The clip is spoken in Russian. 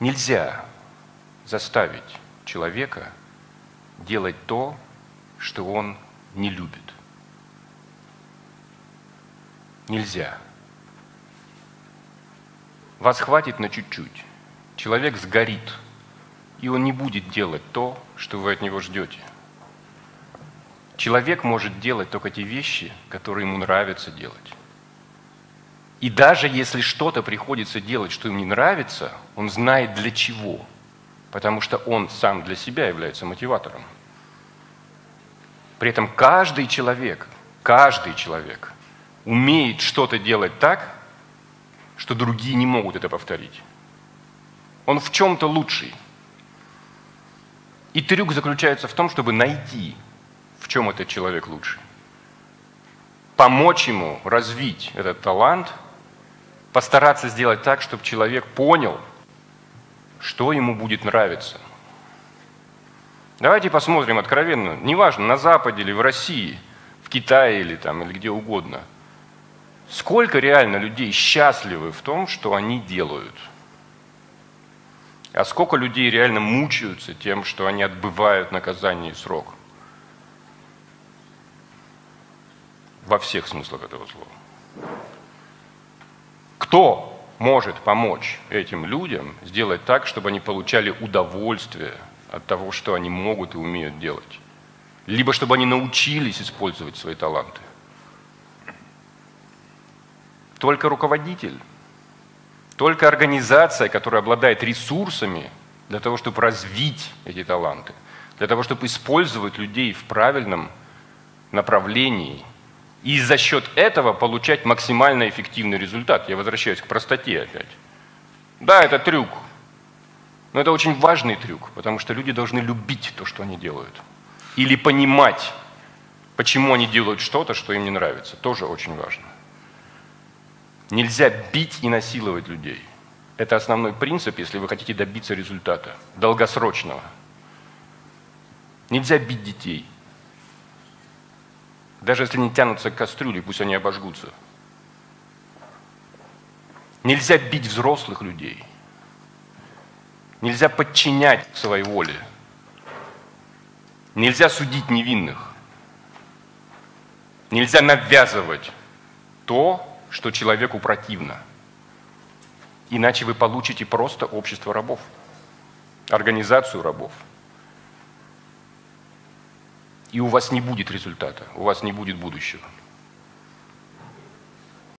Нельзя заставить человека делать то, что он не любит. Нельзя. Вас хватит на чуть-чуть. Человек сгорит, и он не будет делать то, что вы от него ждете. Человек может делать только те вещи, которые ему нравится делать. И даже если что-то приходится делать, что ему не нравится, он знает для чего, потому что он сам для себя является мотиватором. При этом каждый человек, каждый человек умеет что-то делать так, что другие не могут это повторить. Он в чем-то лучший. И трюк заключается в том, чтобы найти в чем этот человек лучше. Помочь ему развить этот талант, постараться сделать так, чтобы человек понял, что ему будет нравиться. Давайте посмотрим откровенно, неважно, на Западе или в России, в Китае или, там, или где угодно. Сколько реально людей счастливы в том, что они делают? А сколько людей реально мучаются тем, что они отбывают наказание и срок? во всех смыслах этого слова. Кто может помочь этим людям сделать так, чтобы они получали удовольствие от того, что они могут и умеют делать? Либо чтобы они научились использовать свои таланты? Только руководитель, только организация, которая обладает ресурсами для того, чтобы развить эти таланты, для того, чтобы использовать людей в правильном направлении – и за счет этого получать максимально эффективный результат. Я возвращаюсь к простоте опять. Да, это трюк, но это очень важный трюк, потому что люди должны любить то, что они делают. Или понимать, почему они делают что-то, что им не нравится. Тоже очень важно. Нельзя бить и насиловать людей. Это основной принцип, если вы хотите добиться результата, долгосрочного. Нельзя бить детей. Даже если они тянутся к кастрюле, пусть они обожгутся. Нельзя бить взрослых людей. Нельзя подчинять своей воле. Нельзя судить невинных. Нельзя навязывать то, что человеку противно. Иначе вы получите просто общество рабов, организацию рабов – и у вас не будет результата, у вас не будет будущего.